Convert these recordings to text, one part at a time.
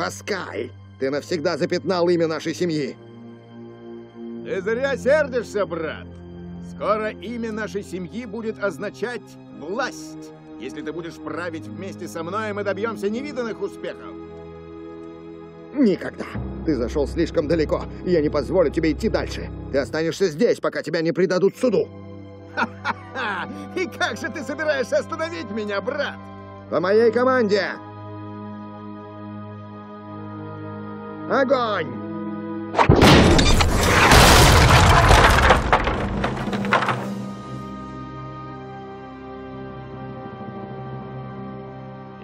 Паскаль, ты навсегда запятнал имя нашей семьи. Ты зря сердишься, брат. Скоро имя нашей семьи будет означать «власть». Если ты будешь править вместе со мной, мы добьемся невиданных успехов. Никогда. Ты зашел слишком далеко, я не позволю тебе идти дальше. Ты останешься здесь, пока тебя не предадут суду. Ха-ха-ха! И как же ты собираешься остановить меня, брат? По моей команде! Огонь!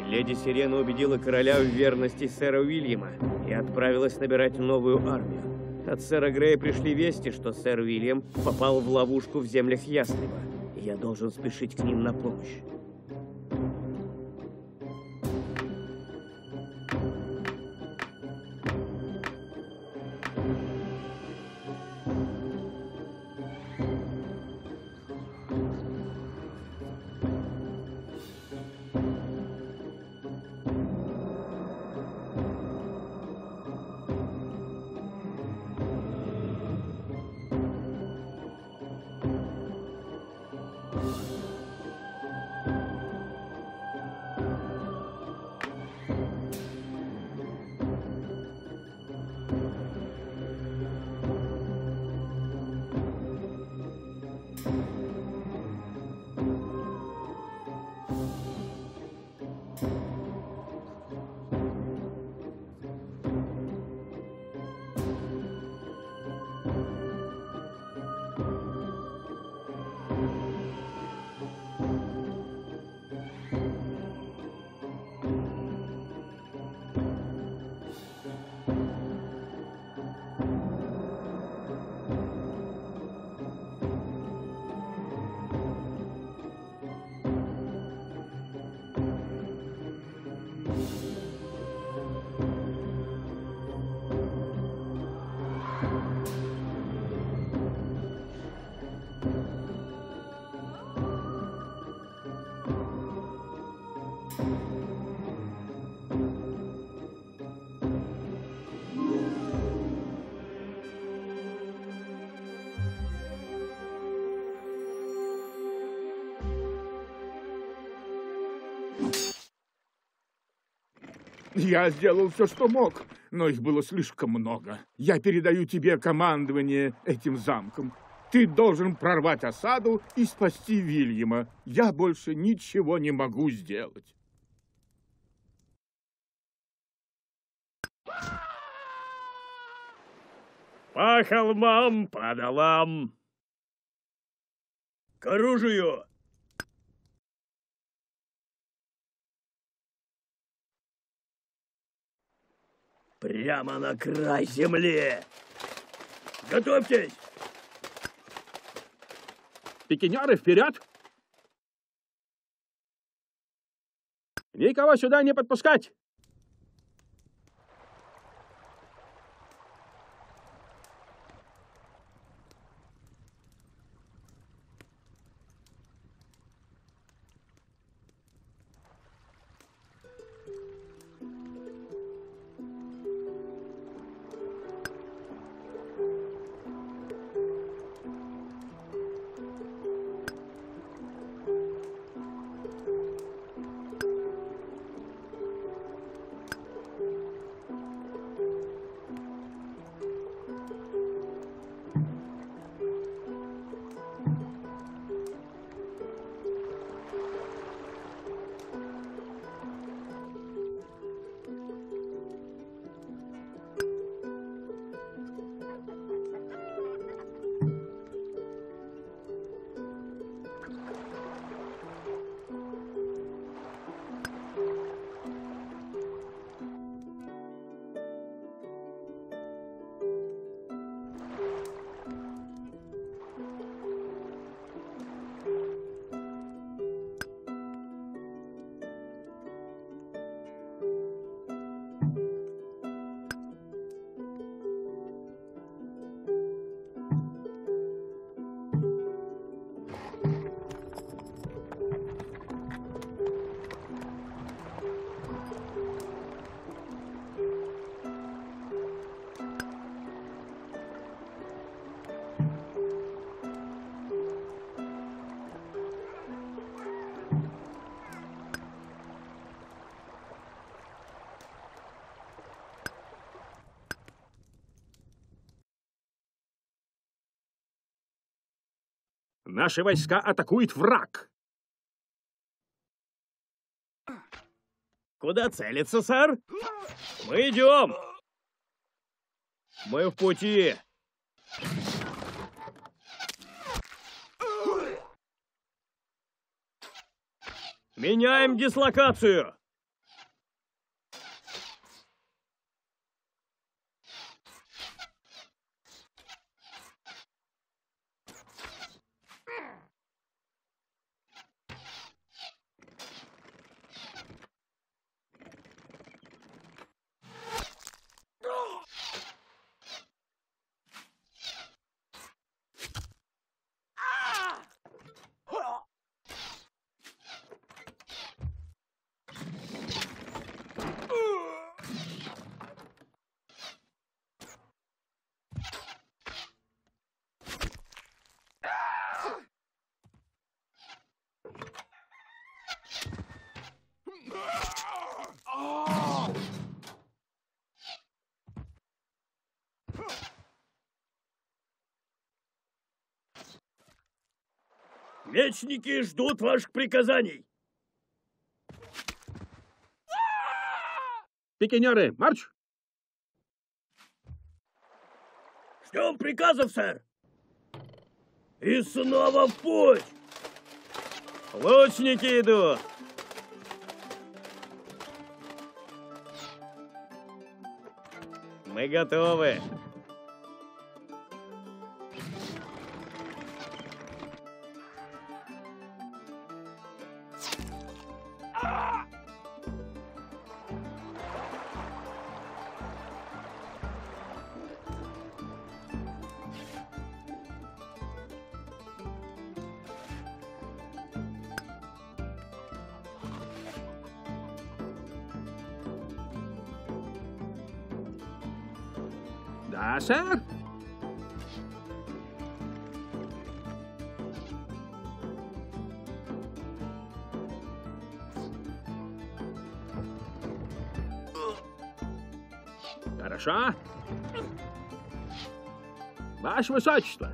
Леди Сирена убедила короля в верности сэра Уильяма и отправилась набирать новую армию. От сэра Грея пришли вести, что сэр Уильям попал в ловушку в землях и я должен спешить к ним на помощь. Я сделал все, что мог, но их было слишком много. Я передаю тебе командование этим замком. Ты должен прорвать осаду и спасти Вильяма. Я больше ничего не могу сделать. По холмам, по долам. К оружию! Прямо на край земли! Готовьтесь! Пикинеры, вперед! Никого сюда не подпускать! Наши войска атакует враг. Куда целиться, сэр? Мы идем. Мы в пути. Меняем дислокацию. Мечники ждут ваших приказаний. Пикинеры, марш! Ждем приказов, сэр. И снова в путь. Лучники идут. Мы готовы. Ваше Высочество.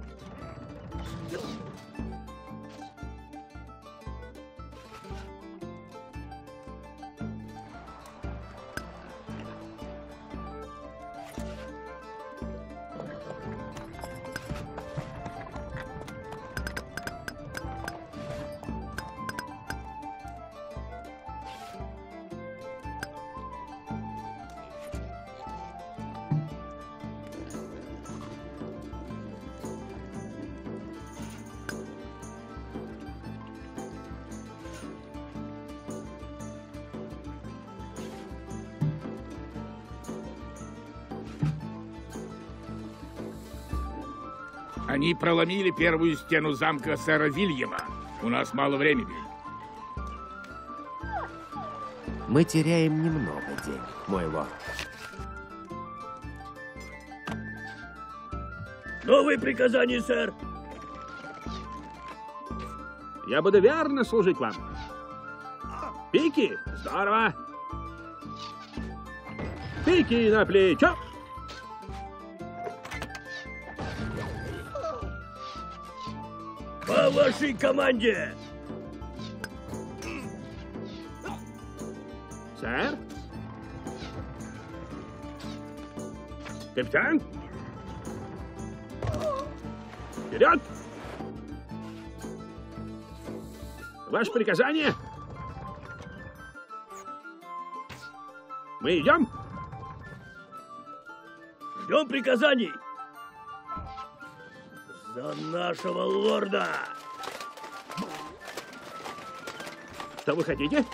Они проломили первую стену замка сэра Вильяма. У нас мало времени. Мы теряем немного денег, мой лорд. Новые приказания, сэр. Я буду верно служить вам. Пики, здорово. Пики на плечо. Вашей команде. Сэр? Капитан? Вперед! Ваше приказание? Мы идем? Ждем приказаний. За нашего лорда. Что вы хотите?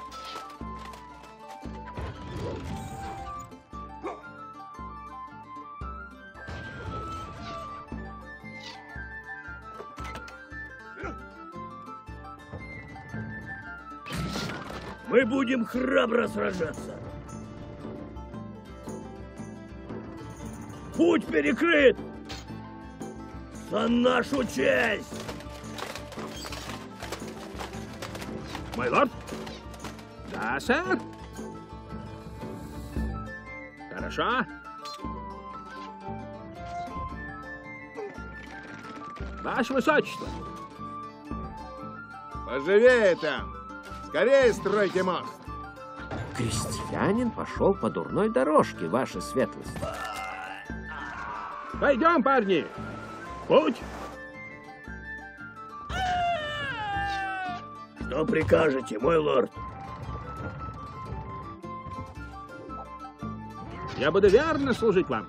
Мы будем храбро сражаться. Путь перекрыт. За нашу честь. Мой? Сэр. Хорошо. Ваше Высочество. Поживее там! Скорее стройте мост! Крестьянин пошел по дурной дорожке, ваша светлость. Пойдем, парни! Путь! Что прикажете, мой лорд? Я буду верно служить вам.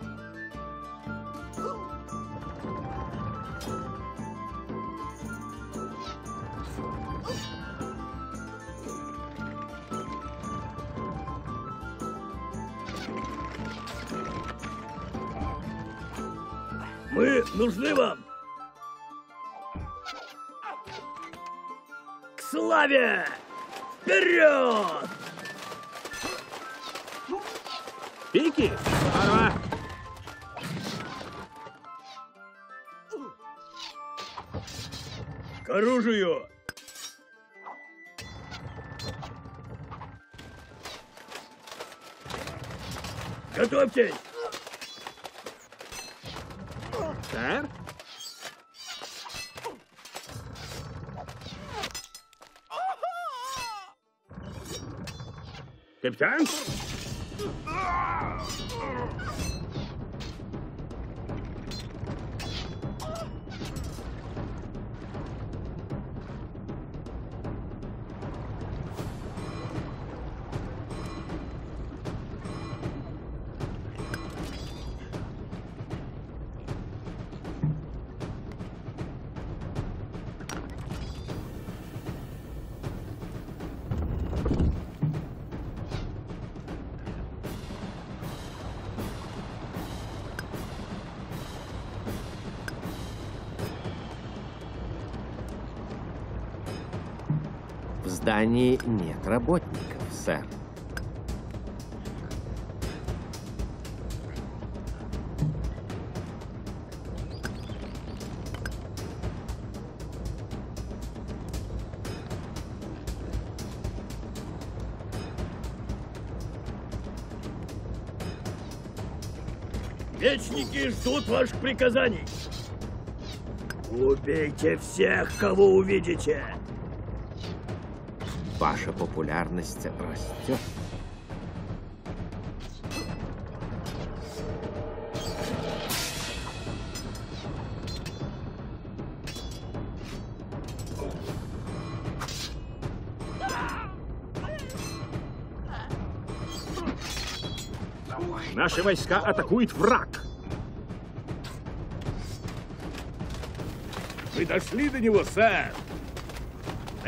Мы нужны вам. К славе! Вперед! Пики! Пора! К оружию! Готовьтесь! Сэр? Капитан? Здании нет работников, сэр. Мечники ждут ваших приказаний. Убейте всех, кого увидите. Ваша популярность растет. Наши войска атакует враг. Мы дошли до него, сэр.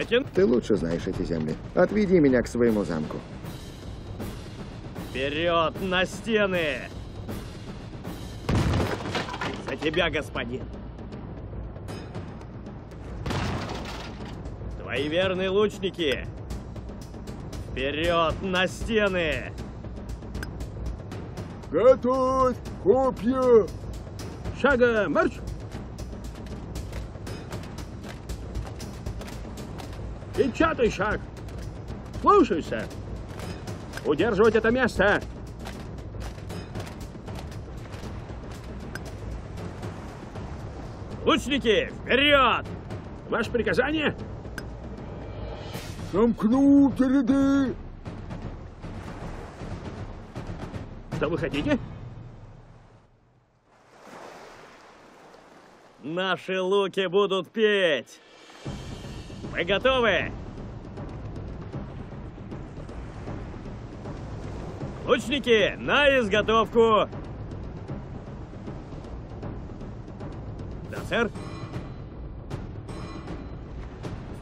Этин, Ты лучше знаешь эти земли. Отведи меня к своему замку. вперед на стены! За тебя, господин! Твои верные лучники! Вперед на стены! Готовь! Копья! Шага, марш! Печатый шаг! Слушай, сэр. Удерживать это место! Лучники, вперед! Ваше приказание? Сомкнуть ряды! Что вы хотите? Наши луки будут петь! Вы готовы? Лучники, на изготовку! Да, сэр?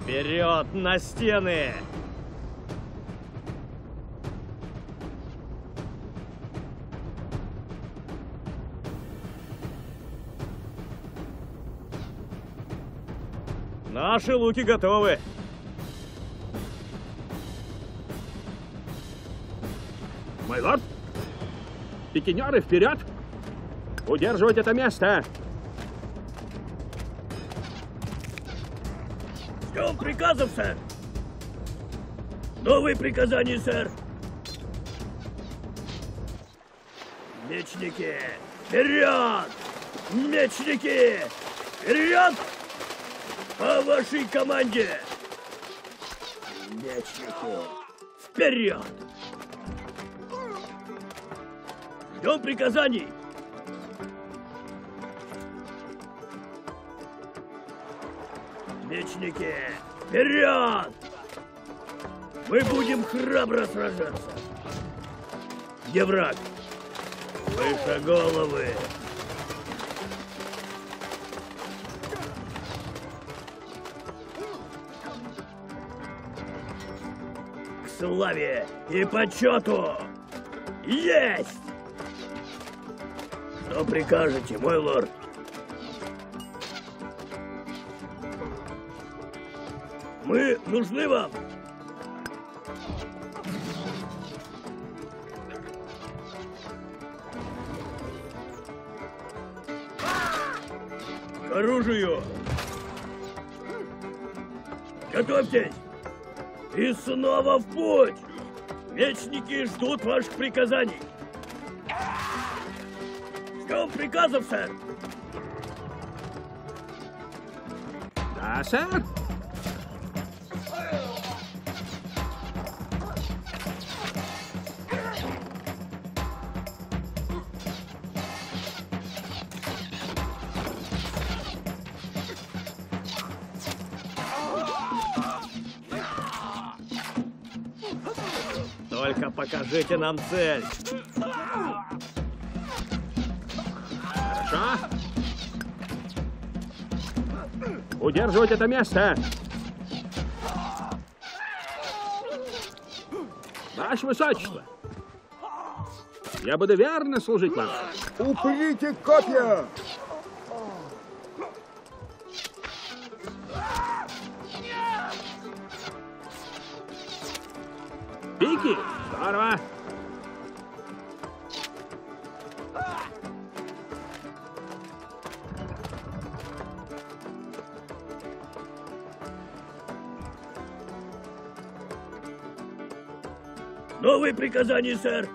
Вперед на стены! Наши луки готовы. Мой лорд? Пикинеры, вперед! Удерживать это место! Ждем приказов, сэр. Новые приказания, сэр. Мечники, вперед! Мечники, вперед! По вашей команде! Мечники, вперед! Ждем приказаний! Мечники, вперед! Мы будем храбро сражаться. Где враг? Выше головы! Славе и почету! Есть! Что прикажете, мой лорд? Мы нужны вам! К оружию! Готовьтесь! И снова в путь! Мечники ждут ваших приказаний! Ждем приказов, сэр! Да, сэр. Только покажите нам цель. Хорошо. Удерживать это место. Ваше Высочество, я буду верно служить вам. Уприте копья! Новые приказания, сэр!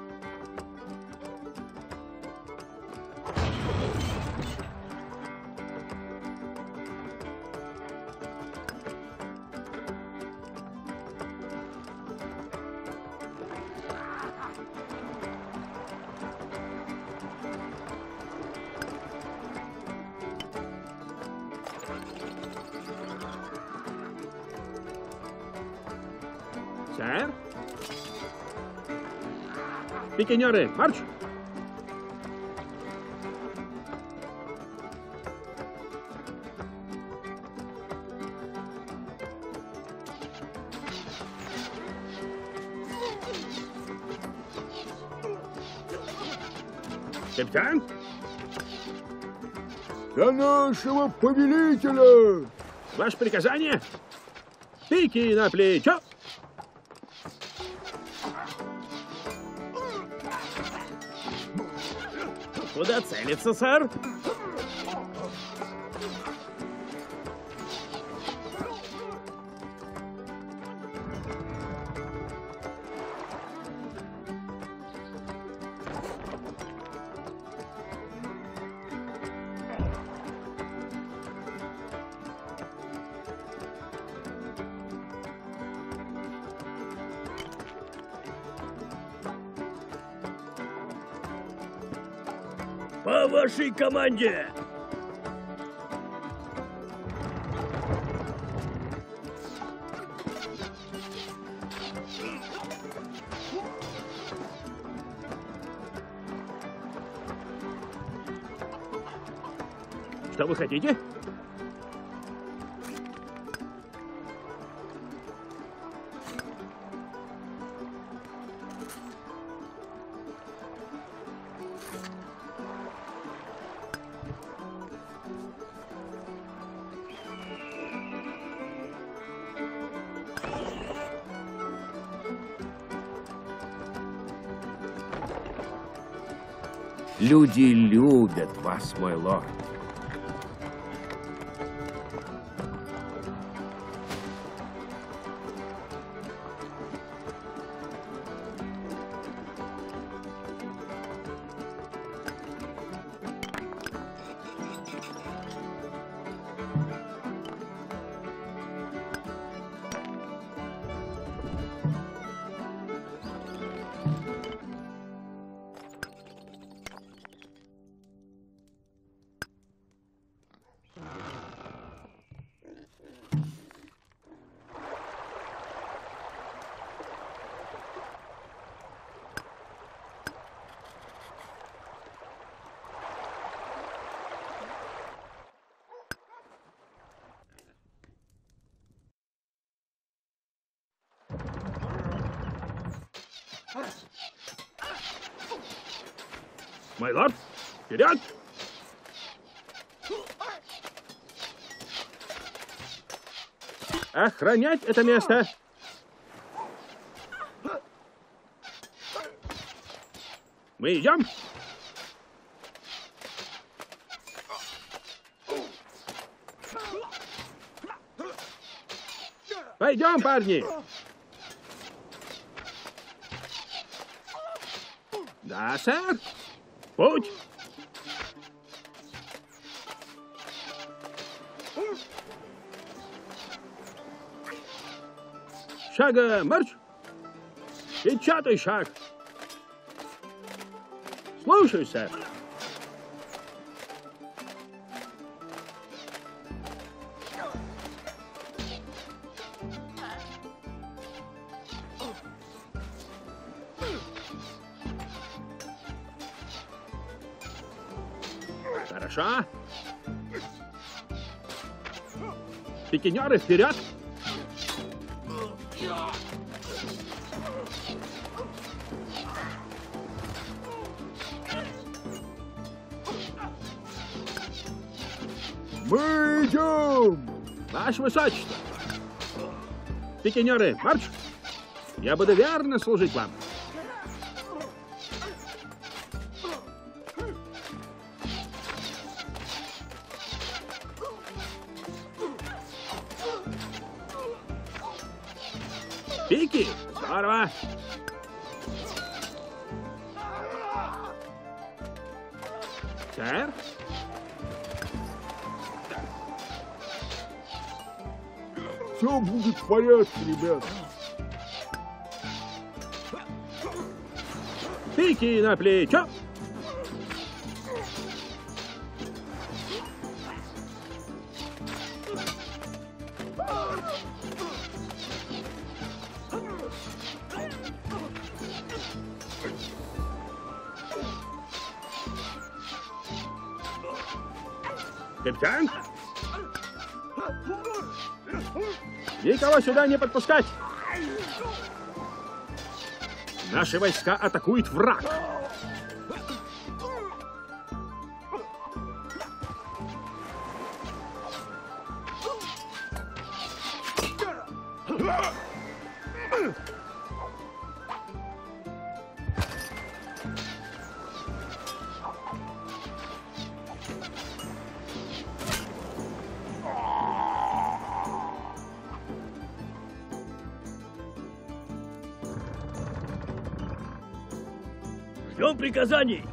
Сэр? Пикинеры, марш! Капитан? За нашего повелителя! Ваше приказание? Пики на плечо! Куда целится, По вашей команде! Что вы хотите? Люди любят вас, мой лорд. Мой лорд, вперед! Охранять это место! Мы идем? Пойдем, парни! Да, сэр. Путь. Шага марш. Печатай шаг. Слушай, сэр. Хорошо. Пикинеры, вперед! Мы идем! Ваше Высочество! Пикинеры, марш! Я буду верно служить вам. Все будет в порядке, ребят. Пики на плечо! Сюда не подпускать! Наши войска атакуют враг! Ждем приказаний.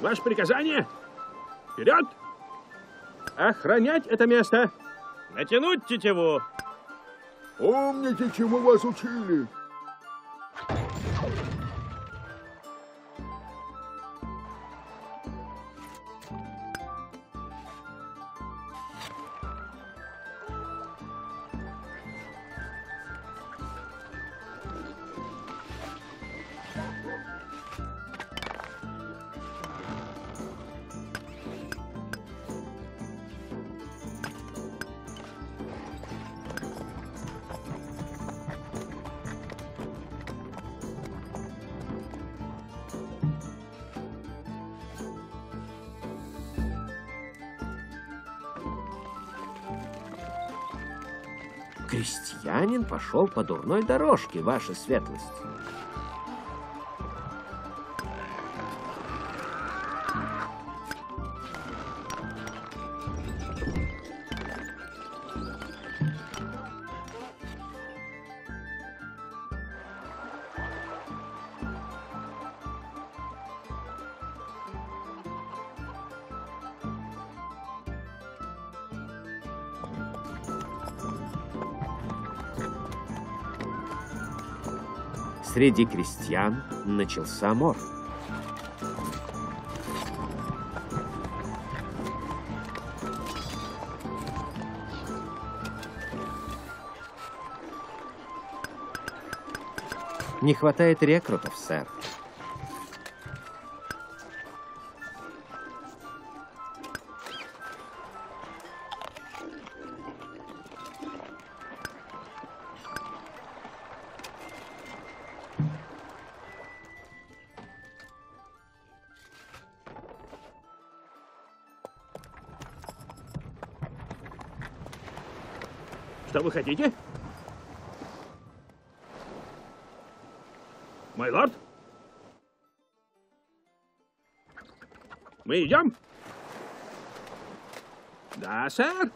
Ваше приказание? Вперед! Охранять это место! Натянуть тетиву! Помните, чему вас учили? Крестьянин пошел по дурной дорожке, ваша светлость. Среди крестьян начался мор. Не хватает рекрутов, сэр. Что вы хотите? Мой? Мы идем? Да, сэр.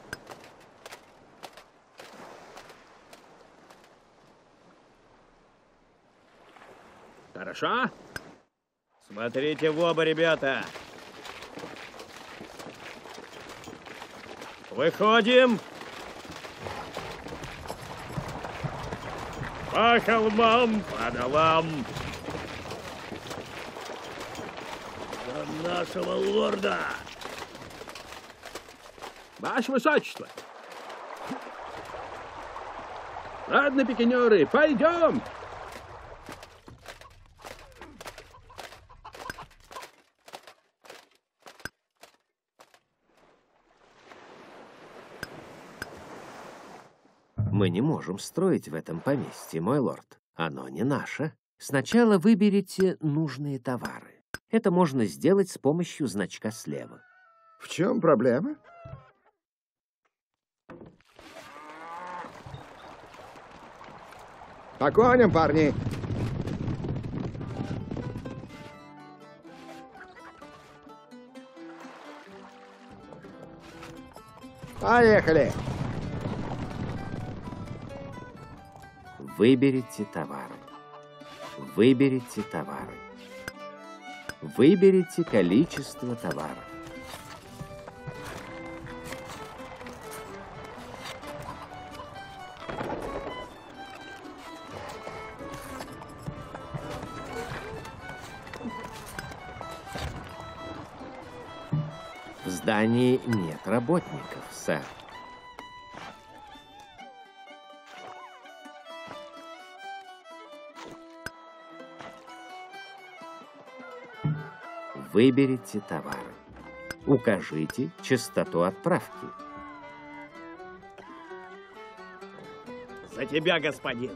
Хорошо. Смотрите в оба, ребята. Выходим. По холмам, по долам. За нашего лорда! Ваше Высочество. Ладно, пикинеры, пойдем. Не можем строить в этом поместье, мой лорд. Оно не наше. Сначала выберите нужные товары. Это можно сделать с помощью значка слева. В чем проблема? По коням, парни! Поехали! Выберите товары. Выберите товары. Выберите количество товаров. В здании нет работников, сэр. Выберите товары. Укажите частоту отправки. За тебя, господин.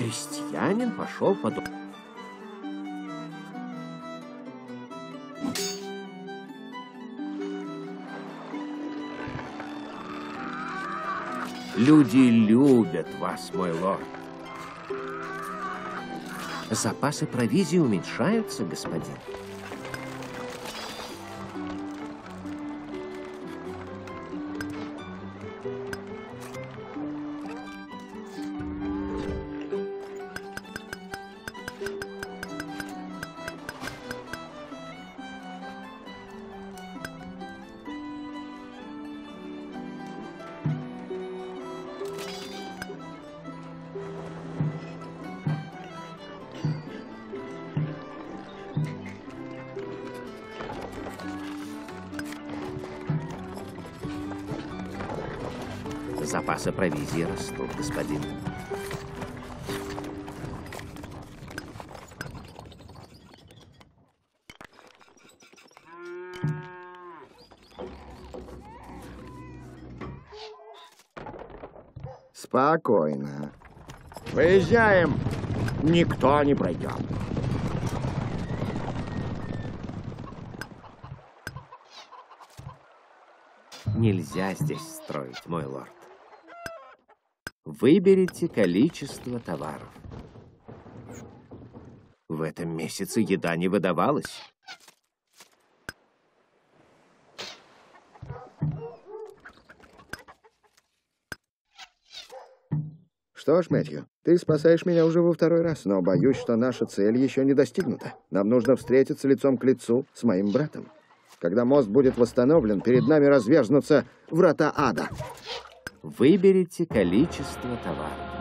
Крестьянин пошел по. Люди любят вас, мой лорд. Запасы провизии уменьшаются, господин. Запасы провизии растут, господин. Спокойно. Выезжаем. Никто не пройдет. Нельзя здесь строить, мой лорд. Выберите количество товаров. В этом месяце еда не выдавалась. Что ж, Мэтью, ты спасаешь меня уже во второй раз, но боюсь, что наша цель еще не достигнута. Нам нужно встретиться лицом к лицу с моим братом. Когда мост будет восстановлен, перед нами разверзнутся врата ада. Выберите количество товаров.